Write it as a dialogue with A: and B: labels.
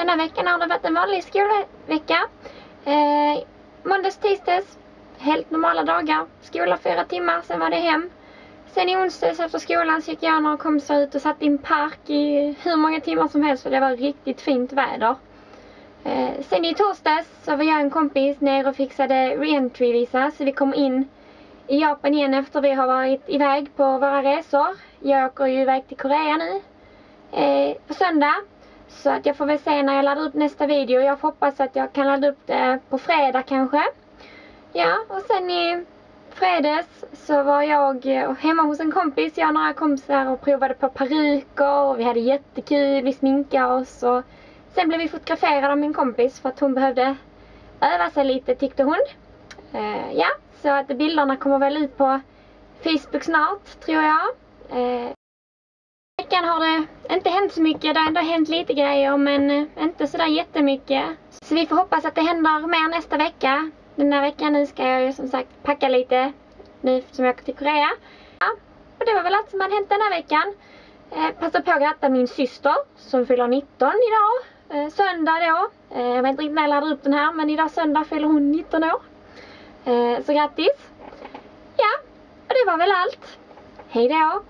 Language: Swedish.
A: Denna veckan har det varit en vanlig skolvecka. Eh, måndags, tisdags, helt normala dagar. Skola fyra timmar, sen var det hem. Sen i onsdags efter skolan så gick jag och några kompisar ut och satt i en park i hur många timmar som helst för det var riktigt fint väder. Eh, sen i torsdags så var jag och en kompis ner och fixade reentry-visa så vi kom in i Japan igen efter vi har varit iväg på våra resor. Jag åker ju iväg till Korea nu eh, på söndag. Så att jag får väl se när jag laddar upp nästa video. Jag hoppas att jag kan ladda upp det på fredag kanske. Ja, och sen i fredags så var jag eh, hemma hos en kompis, jag och några kompisar och provade på peruker och vi hade jättekul, vi sminkade oss och sen blev vi fotograferade av min kompis för att hon behövde öva sig lite tyckte hon. Uh, ja, så att bilderna kommer väl ut på Facebook snart tror jag. Uh, veckan har det inte hänt så mycket, det har ändå hänt lite grejer men eh, inte sådär jättemycket. Så vi får hoppas att det händer mer nästa vecka. Den här veckan nu ska jag ju som sagt packa lite nu som jag åker till Korea. Ja, och det var väl allt som hade hänt den här veckan. Eh, passa på att gratta min syster som fyller 19 idag. Eh, söndag då. Eh, jag vet inte riktigt när jag laddar upp den här men idag söndag fyller hon 19 år. Eh, så grattis. Ja, och det var väl allt. Hej då.